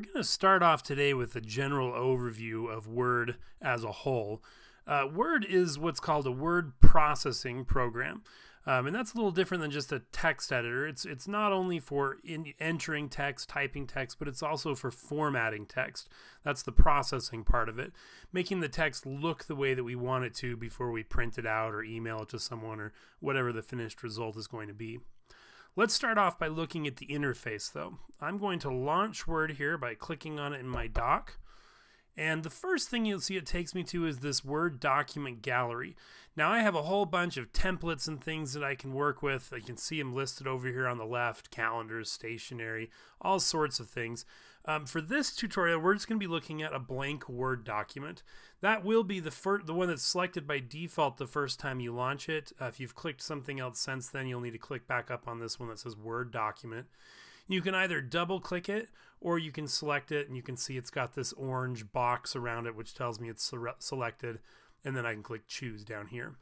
we're going to start off today with a general overview of Word as a whole. Uh, Word is what's called a word processing program. Um, and that's a little different than just a text editor. It's it's not only for entering text, typing text, but it's also for formatting text. That's the processing part of it, making the text look the way that we want it to before we print it out or email it to someone or whatever the finished result is going to be. Let's start off by looking at the interface though. I'm going to launch Word here by clicking on it in my dock. And the first thing you'll see it takes me to is this Word document gallery. Now I have a whole bunch of templates and things that I can work with. I can see them listed over here on the left, calendars, stationery, all sorts of things. Um, for this tutorial, we're just going to be looking at a blank Word document. That will be the first, the one that's selected by default the first time you launch it. Uh, if you've clicked something else since then, you'll need to click back up on this one that says Word document. You can either double click it or you can select it and you can see it's got this orange box around it which tells me it's selected and then I can click choose down here.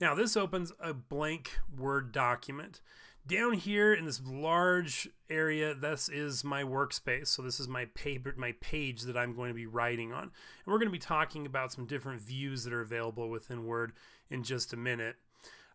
Now this opens a blank Word document. Down here in this large area, this is my workspace. So this is my paper, my page that I'm going to be writing on. And we're going to be talking about some different views that are available within Word in just a minute.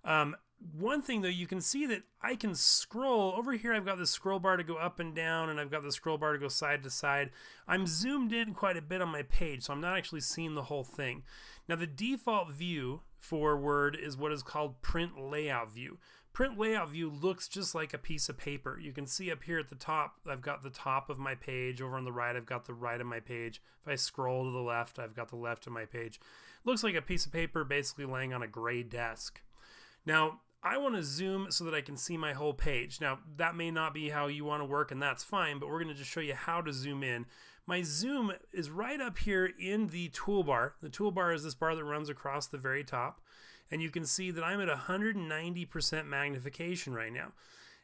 Um, one thing though, you can see that I can scroll over here. I've got the scroll bar to go up and down, and I've got the scroll bar to go side to side. I'm zoomed in quite a bit on my page, so I'm not actually seeing the whole thing. Now, the default view for Word is what is called print layout view. Print layout view looks just like a piece of paper. You can see up here at the top, I've got the top of my page. Over on the right, I've got the right of my page. If I scroll to the left, I've got the left of my page. It looks like a piece of paper basically laying on a gray desk. Now, I want to zoom so that I can see my whole page. Now, that may not be how you want to work, and that's fine, but we're going to just show you how to zoom in. My zoom is right up here in the toolbar. The toolbar is this bar that runs across the very top, and you can see that I'm at 190% magnification right now.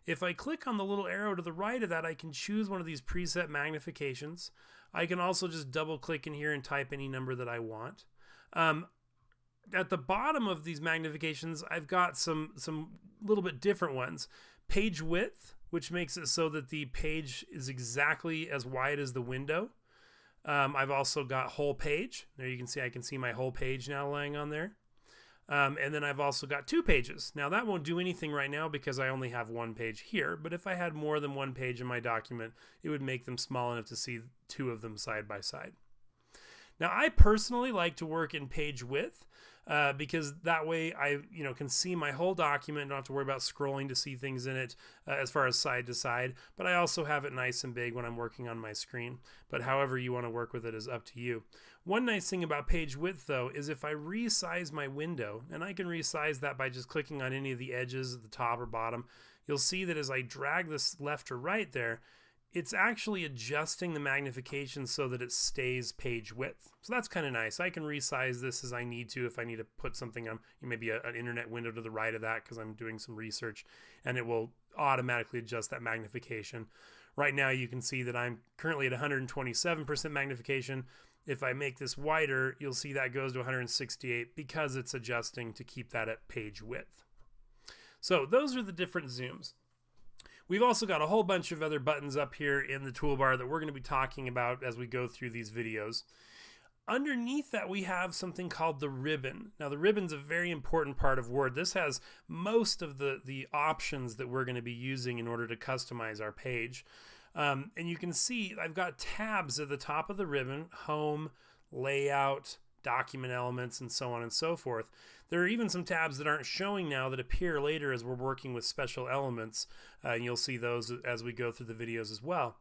If I click on the little arrow to the right of that, I can choose one of these preset magnifications. I can also just double click in here and type any number that I want. Um, at the bottom of these magnifications, I've got some some little bit different ones. Page width, which makes it so that the page is exactly as wide as the window. Um, I've also got whole page. There you can see I can see my whole page now lying on there. Um, and then I've also got two pages. Now that won't do anything right now because I only have one page here, but if I had more than one page in my document, it would make them small enough to see two of them side by side. Now I personally like to work in page width uh, because that way I you know can see my whole document, don't have to worry about scrolling to see things in it uh, as far as side to side. But I also have it nice and big when I'm working on my screen. But however you want to work with it is up to you. One nice thing about page width though is if I resize my window, and I can resize that by just clicking on any of the edges at the top or bottom, you'll see that as I drag this left or right there, it's actually adjusting the magnification so that it stays page width. So that's kind of nice. I can resize this as I need to if I need to put something on maybe a, an internet window to the right of that because I'm doing some research and it will automatically adjust that magnification. Right now you can see that I'm currently at 127% magnification. If I make this wider, you'll see that goes to 168 because it's adjusting to keep that at page width. So those are the different zooms. We've also got a whole bunch of other buttons up here in the toolbar that we're going to be talking about as we go through these videos. Underneath that, we have something called the ribbon. Now, the ribbon's a very important part of Word. This has most of the, the options that we're going to be using in order to customize our page. Um, and you can see I've got tabs at the top of the ribbon, Home, Layout, document elements, and so on and so forth. There are even some tabs that aren't showing now that appear later as we're working with special elements, uh, and you'll see those as we go through the videos as well.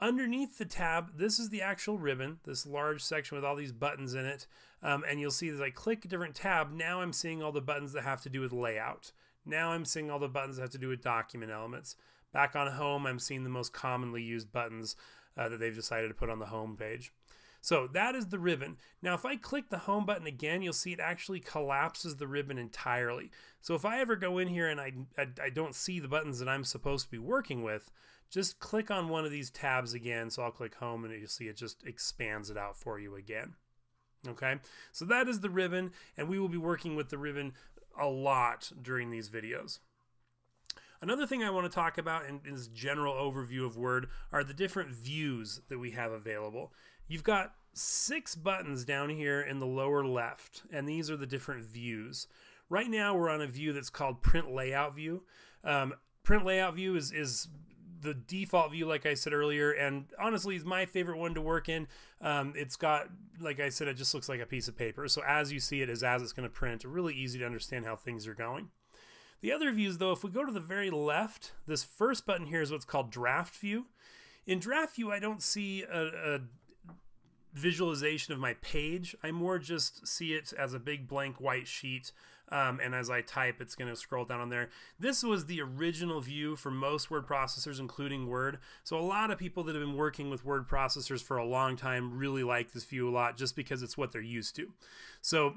Underneath the tab, this is the actual ribbon, this large section with all these buttons in it, um, and you'll see as I click a different tab, now I'm seeing all the buttons that have to do with layout. Now I'm seeing all the buttons that have to do with document elements. Back on home, I'm seeing the most commonly used buttons uh, that they've decided to put on the home page. So that is the ribbon. Now if I click the home button again, you'll see it actually collapses the ribbon entirely. So if I ever go in here and I, I, I, don't see the buttons that I'm supposed to be working with, just click on one of these tabs again. So I'll click home and you'll see it just expands it out for you again. Okay, so that is the ribbon and we will be working with the ribbon a lot during these videos. Another thing I want to talk about in, in this general overview of Word are the different views that we have available. You've got six buttons down here in the lower left, and these are the different views. Right now, we're on a view that's called Print Layout View. Um, print Layout View is, is the default view, like I said earlier, and honestly, is my favorite one to work in. Um, it's got, like I said, it just looks like a piece of paper. So as you see it is as it's going to print. Really easy to understand how things are going. The other views, though, if we go to the very left, this first button here is what's called Draft View. In Draft View, I don't see a, a visualization of my page. I more just see it as a big blank white sheet um, and as I type, it's going to scroll down on there. This was the original view for most word processors, including Word. So a lot of people that have been working with word processors for a long time really like this view a lot just because it's what they're used to. So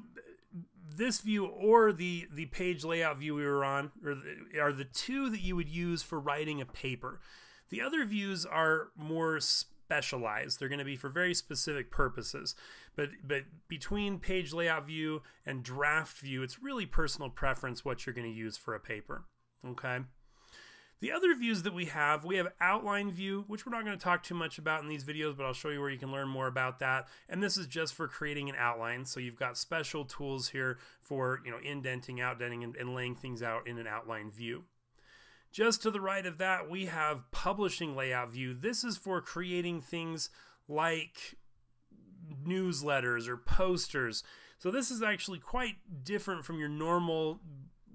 this view or the the page layout view we were on are the, are the two that you would use for writing a paper. The other views are more specialized. They're going to be for very specific purposes. But but between page layout view and draft view, it's really personal preference what you're going to use for a paper. Okay. The other views that we have, we have outline view, which we're not going to talk too much about in these videos, but I'll show you where you can learn more about that. And this is just for creating an outline. So you've got special tools here for, you know, indenting, outdenting, and, and laying things out in an outline view. Just to the right of that, we have publishing layout view. This is for creating things like newsletters or posters. So this is actually quite different from your normal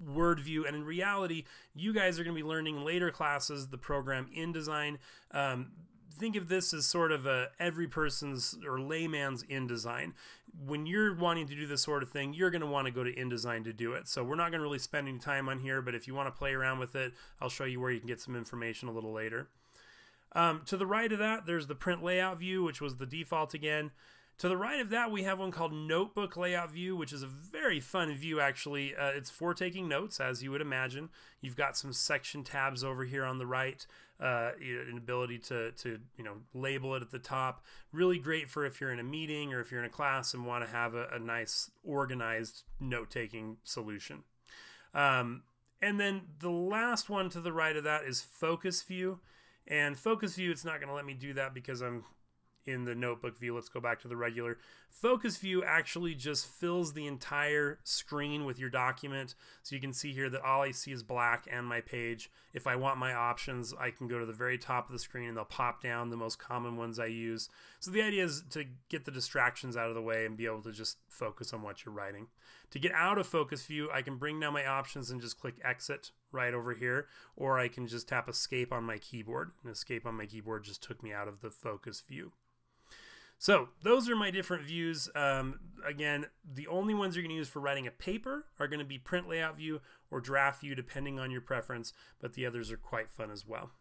word view and in reality you guys are going to be learning later classes the program InDesign um, think of this as sort of a every person's or layman's InDesign when you're wanting to do this sort of thing you're going to want to go to InDesign to do it. So we're not going to really spend any time on here but if you want to play around with it i'll show you where you can get some information a little later. Um, to the right of that there's the print layout view which was the default again to the right of that, we have one called Notebook Layout View, which is a very fun view, actually. Uh, it's for taking notes, as you would imagine. You've got some section tabs over here on the right, uh, an ability to, to you know label it at the top. Really great for if you're in a meeting or if you're in a class and want to have a, a nice, organized note-taking solution. Um, and then the last one to the right of that is Focus View. And Focus View, it's not going to let me do that because I'm in the notebook view. Let's go back to the regular. Focus view actually just fills the entire screen with your document. So you can see here that all I see is black and my page. If I want my options, I can go to the very top of the screen and they'll pop down the most common ones I use. So the idea is to get the distractions out of the way and be able to just focus on what you're writing. To get out of focus view, I can bring down my options and just click exit right over here, or I can just tap escape on my keyboard. And escape on my keyboard just took me out of the focus view. So those are my different views. Um, again, the only ones you're going to use for writing a paper are going to be print layout view or draft view, depending on your preference, but the others are quite fun as well.